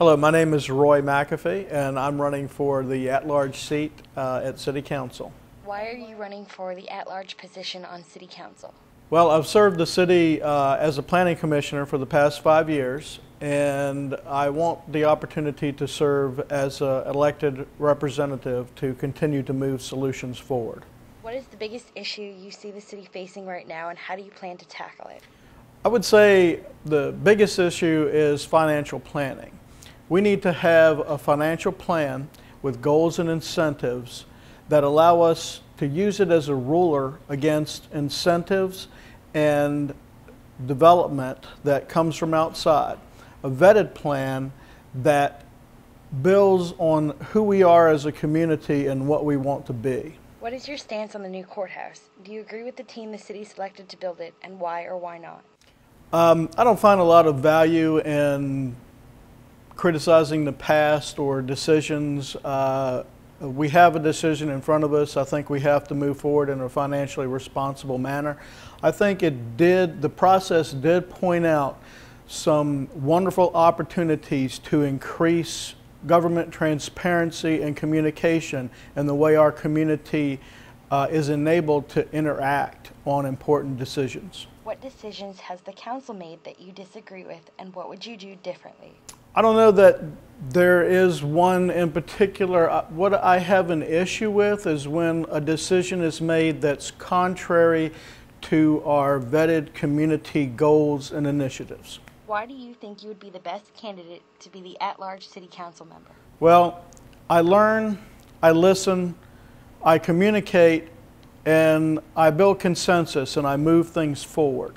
Hello, my name is Roy McAfee, and I'm running for the at-large seat uh, at City Council. Why are you running for the at-large position on City Council? Well, I've served the city uh, as a planning commissioner for the past five years, and I want the opportunity to serve as an elected representative to continue to move solutions forward. What is the biggest issue you see the city facing right now, and how do you plan to tackle it? I would say the biggest issue is financial planning. We need to have a financial plan with goals and incentives that allow us to use it as a ruler against incentives and development that comes from outside. A vetted plan that builds on who we are as a community and what we want to be. What is your stance on the new courthouse? Do you agree with the team the city selected to build it, and why or why not? Um, I don't find a lot of value in criticizing the past or decisions. Uh, we have a decision in front of us. I think we have to move forward in a financially responsible manner. I think it did, the process did point out some wonderful opportunities to increase government transparency and communication and the way our community uh, is enabled to interact on important decisions. What decisions has the council made that you disagree with, and what would you do differently? I don't know that there is one in particular. Uh, what I have an issue with is when a decision is made that's contrary to our vetted community goals and initiatives. Why do you think you would be the best candidate to be the at-large city council member? Well, I learn, I listen, I communicate, and I build consensus and I move things forward.